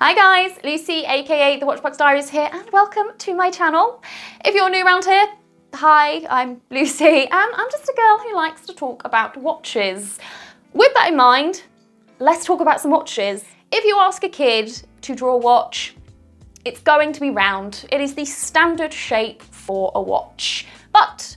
Hi guys, Lucy aka The Watchbox Diaries here and welcome to my channel. If you're new around here, hi, I'm Lucy and I'm just a girl who likes to talk about watches. With that in mind, let's talk about some watches. If you ask a kid to draw a watch, it's going to be round. It is the standard shape for a watch. But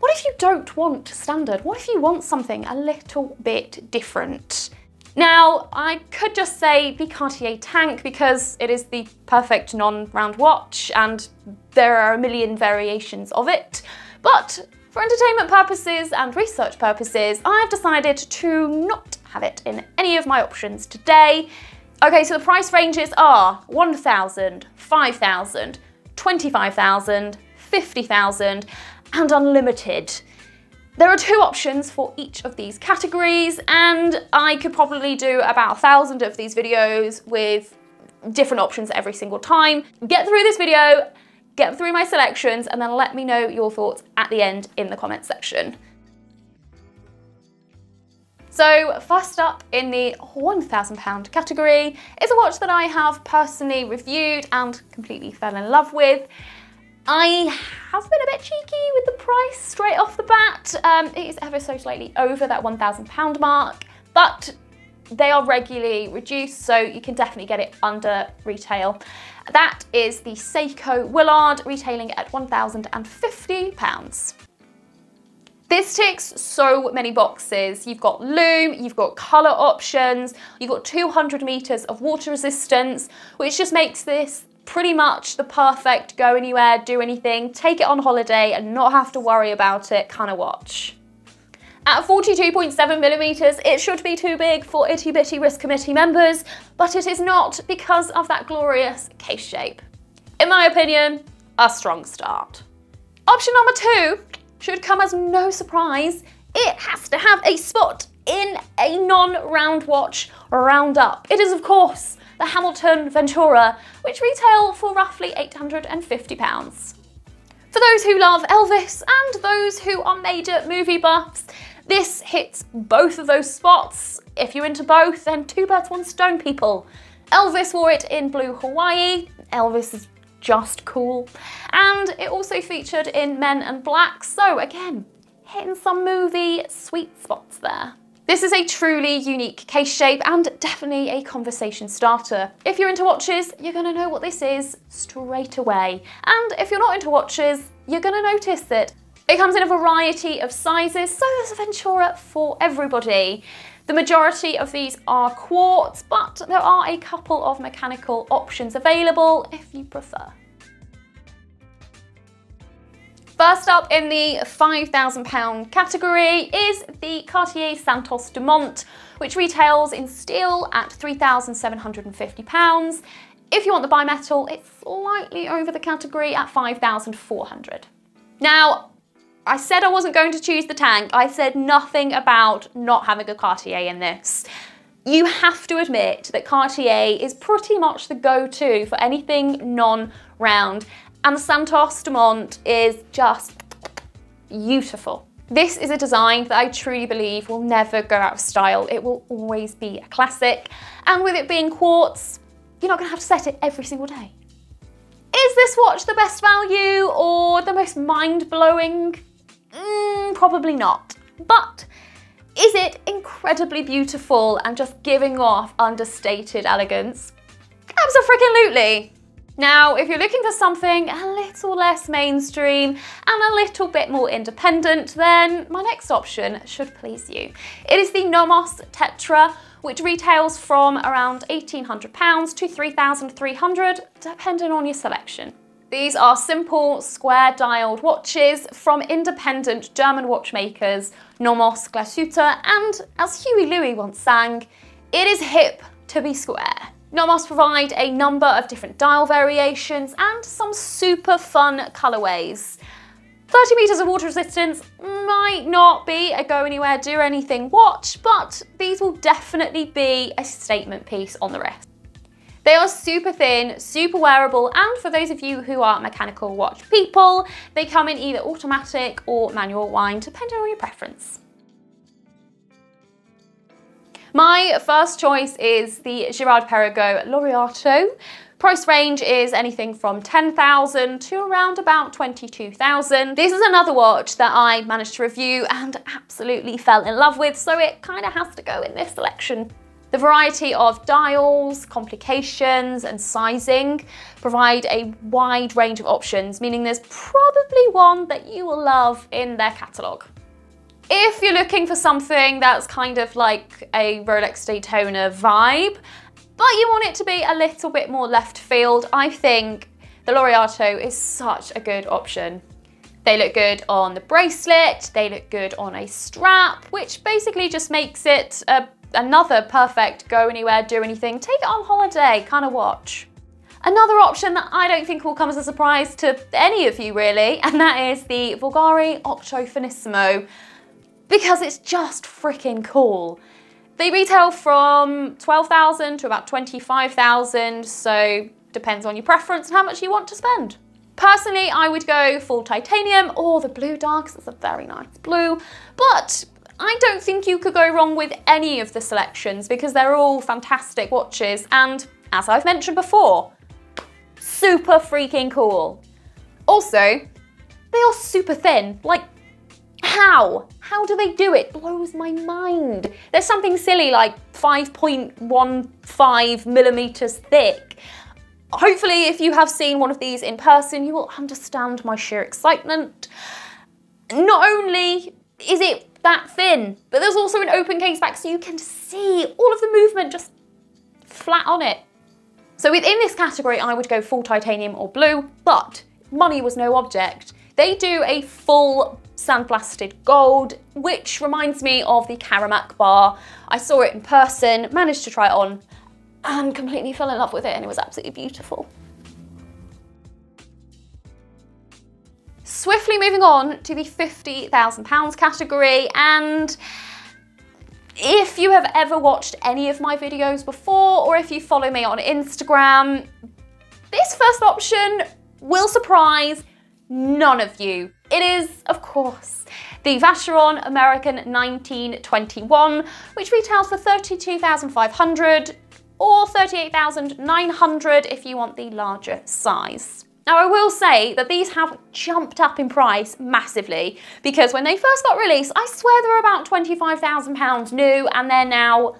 what if you don't want standard? What if you want something a little bit different? Now, I could just say the Cartier Tank because it is the perfect non-round watch and there are a million variations of it. But for entertainment purposes and research purposes, I've decided to not have it in any of my options today. Okay, so the price ranges are 1,000, 5,000, 25,000, 50,000 and unlimited. There are two options for each of these categories and I could probably do about a thousand of these videos with different options every single time. Get through this video, get through my selections and then let me know your thoughts at the end in the comments section. So first up in the £1,000 category is a watch that I have personally reviewed and completely fell in love with. I have been a bit cheeky with the price straight off the bat. Um, it is ever so slightly over that £1,000 mark, but they are regularly reduced, so you can definitely get it under retail. That is the Seiko Willard, retailing at £1,050. This ticks so many boxes. You've got loom, you've got colour options, you've got 200 metres of water resistance, which just makes this pretty much the perfect go anywhere, do anything, take it on holiday and not have to worry about it kind of watch. At 42.7 millimeters, it should be too big for itty bitty risk committee members, but it is not because of that glorious case shape. In my opinion, a strong start. Option number two should come as no surprise. It has to have a spot in a non-round watch roundup. It is, of course, the Hamilton Ventura, which retail for roughly £850. For those who love Elvis and those who are major movie buffs, this hits both of those spots. If you're into both, then two birds, one stone, people. Elvis wore it in Blue Hawaii. Elvis is just cool. And it also featured in Men in Black, so again, hitting some movie sweet spots there. This is a truly unique case shape and definitely a conversation starter. If you're into watches, you're gonna know what this is straight away. And if you're not into watches, you're gonna notice that It comes in a variety of sizes, so there's a Ventura for everybody. The majority of these are quartz, but there are a couple of mechanical options available if you prefer. First up in the £5,000 category is the Cartier Santos Dumont, which retails in steel at £3,750. If you want the bimetal, it's slightly over the category at £5,400. Now, I said I wasn't going to choose the tank. I said nothing about not having a Cartier in this. You have to admit that Cartier is pretty much the go-to for anything non-round and the Santos Dumont is just beautiful. This is a design that I truly believe will never go out of style. It will always be a classic. And with it being quartz, you're not gonna have to set it every single day. Is this watch the best value or the most mind-blowing? Mm, probably not. But is it incredibly beautiful and just giving off understated elegance? Absolutely. Now, if you're looking for something a little less mainstream and a little bit more independent, then my next option should please you. It is the Nomos Tetra, which retails from around £1,800 to £3,300, depending on your selection. These are simple, square-dialed watches from independent German watchmakers Nomos Glashütte, and as Huey Lewis once sang, it is hip to be square. Nomos provide a number of different dial variations and some super fun colorways. 30 meters of water resistance might not be a go anywhere, do anything watch, but these will definitely be a statement piece on the wrist. They are super thin, super wearable, and for those of you who are mechanical watch people, they come in either automatic or manual wind, depending on your preference. My first choice is the Girard-Perregaux Laureato. Price range is anything from 10,000 to around about 22,000. This is another watch that I managed to review and absolutely fell in love with, so it kind of has to go in this selection. The variety of dials, complications and sizing provide a wide range of options, meaning there's probably one that you will love in their catalogue. If you're looking for something that's kind of like a Rolex Daytona vibe, but you want it to be a little bit more left field, I think the Laureato is such a good option. They look good on the bracelet, they look good on a strap, which basically just makes it a, another perfect go anywhere, do anything, take it on holiday kind of watch. Another option that I don't think will come as a surprise to any of you really, and that is the Bulgari Octo Finissimo because it's just freaking cool. They retail from 12,000 to about 25,000, so depends on your preference and how much you want to spend. Personally, I would go full titanium or the blue darks, it's a very nice blue, but I don't think you could go wrong with any of the selections because they're all fantastic watches and, as I've mentioned before, super freaking cool. Also, they are super thin, like how? How do they do it? Blows my mind. There's something silly like 5.15 millimeters thick. Hopefully, if you have seen one of these in person, you will understand my sheer excitement. Not only is it that thin, but there's also an open case back so you can see all of the movement just flat on it. So within this category, I would go full titanium or blue, but money was no object. They do a full sandblasted gold, which reminds me of the Caramac bar. I saw it in person, managed to try it on, and completely fell in love with it, and it was absolutely beautiful. Swiftly moving on to the £50,000 category, and if you have ever watched any of my videos before, or if you follow me on Instagram, this first option will surprise none of you. It is, of course, the Vacheron American 1921, which retails for 32,500 or 38,900 if you want the larger size. Now I will say that these have jumped up in price massively because when they first got released, I swear they were about £25,000 new and they're now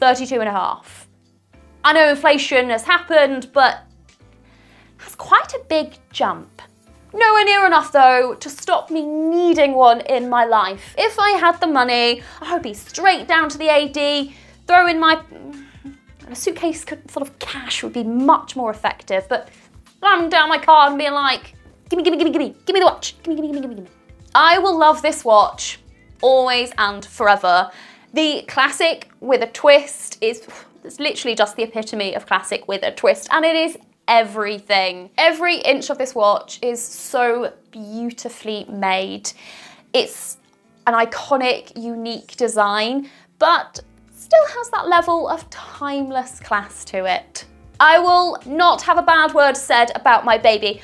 32 and a half. I know inflation has happened, but that's quite a big jump. Nowhere near enough though to stop me needing one in my life. If I had the money, I would be straight down to the AD, throw in my... A suitcase full of cash would be much more effective, but slamming down my card and being like, gimme, gimme, gimme, gimme, gimme the watch, gimme, gimme, gimme, gimme, gimme. I will love this watch always and forever. The classic with a twist is it's literally just the epitome of classic with a twist and it is everything. Every inch of this watch is so beautifully made. It's an iconic, unique design, but still has that level of timeless class to it. I will not have a bad word said about my baby.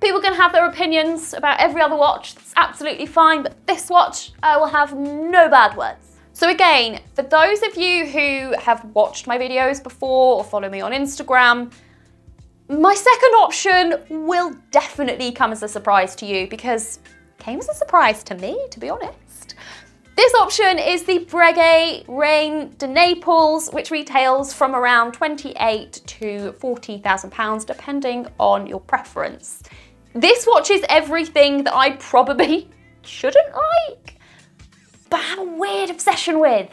People can have their opinions about every other watch, that's absolutely fine, but this watch, I will have no bad words. So again, for those of you who have watched my videos before or follow me on Instagram, my second option will definitely come as a surprise to you because came as a surprise to me, to be honest. This option is the Breguet Reine de Naples, which retails from around 28 to 40,000 pounds, depending on your preference. This watch is everything that I probably shouldn't like, but have a weird obsession with.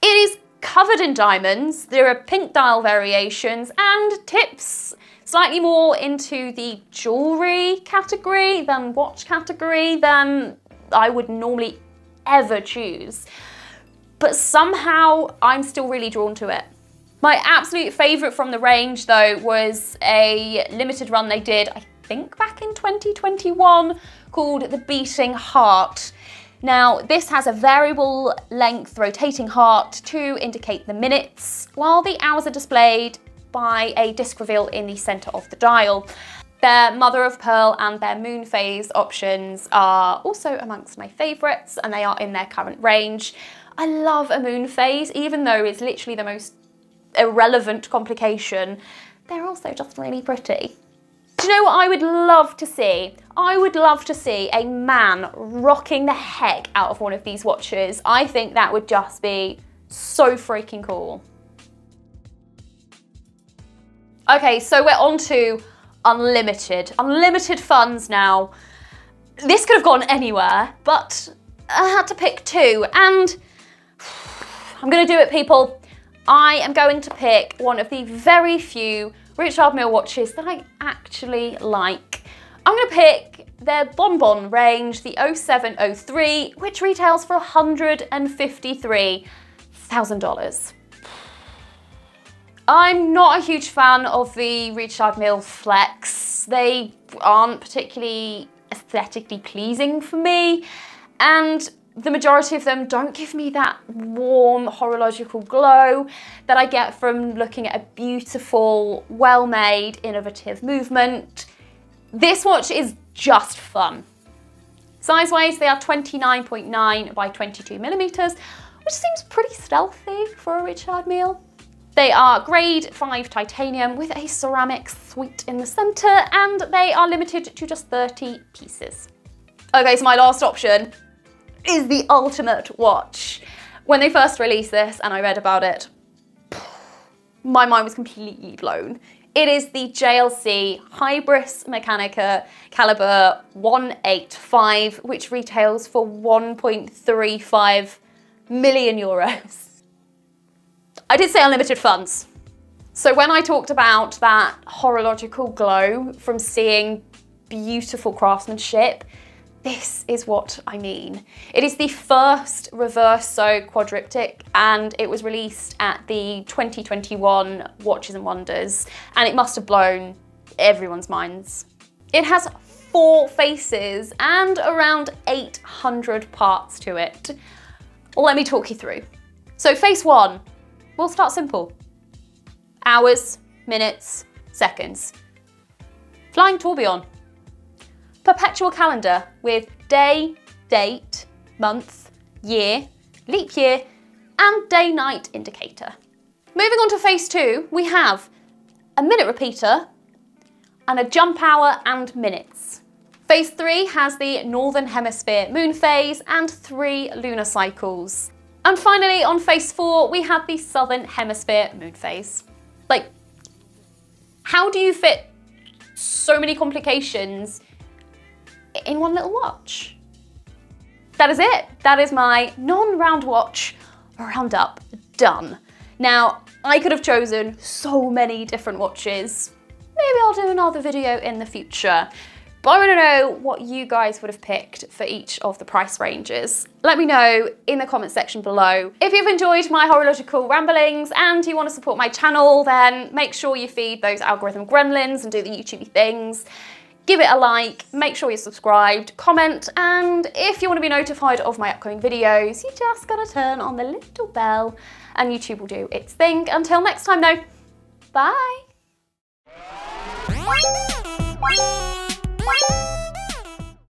It is covered in diamonds. There are pink dial variations and tips slightly more into the jewellery category than watch category than I would normally ever choose. But somehow I'm still really drawn to it. My absolute favourite from the range though was a limited run they did, I think back in 2021, called The Beating Heart. Now, this has a variable length rotating heart to indicate the minutes, while the hours are displayed by a disc reveal in the center of the dial. Their mother of pearl and their moon phase options are also amongst my favorites and they are in their current range. I love a moon phase, even though it's literally the most irrelevant complication. They're also just really pretty. Do you know what I would love to see? I would love to see a man rocking the heck out of one of these watches. I think that would just be so freaking cool. Okay, so we're on to unlimited. Unlimited funds now. This could have gone anywhere, but I had to pick two, and I'm gonna do it, people. I am going to pick one of the very few Richard Mille watches that I actually like. I'm gonna pick their Bonbon range, the 0703, which retails for $153,000. I'm not a huge fan of the Richard Mille Flex. They aren't particularly aesthetically pleasing for me, and the majority of them don't give me that warm horological glow that I get from looking at a beautiful, well-made, innovative movement. This watch is just fun. Size-wise, they are 29.9 by 22 millimeters, which seems pretty stealthy for a Richard Mille. They are grade 5 titanium with a ceramic suite in the centre and they are limited to just 30 pieces. Okay, so my last option is the ultimate watch. When they first released this and I read about it, my mind was completely blown. It is the JLC Hybris Mechanica caliber 185, which retails for 1.35 million euros. I did say unlimited funds. So when I talked about that horological glow from seeing beautiful craftsmanship, this is what I mean. It is the first Reverso quadriptych and it was released at the 2021 Watches and Wonders and it must have blown everyone's minds. It has four faces and around 800 parts to it. Let me talk you through. So face one, We'll start simple. Hours, minutes, seconds. Flying tourbillon. Perpetual calendar with day, date, month, year, leap year, and day-night indicator. Moving on to phase two, we have a minute repeater and a jump hour and minutes. Phase three has the Northern Hemisphere moon phase and three lunar cycles. And finally, on phase four, we have the Southern Hemisphere moon phase. Like, how do you fit so many complications in one little watch? That is it. That is my non-round watch roundup done. Now, I could have chosen so many different watches. Maybe I'll do another video in the future. But I want to know what you guys would have picked for each of the price ranges. Let me know in the comment section below. If you've enjoyed my horological ramblings and you want to support my channel, then make sure you feed those algorithm gremlins and do the YouTubey things. Give it a like, make sure you're subscribed, comment, and if you want to be notified of my upcoming videos, you just gotta turn on the little bell and YouTube will do its thing. Until next time though, bye!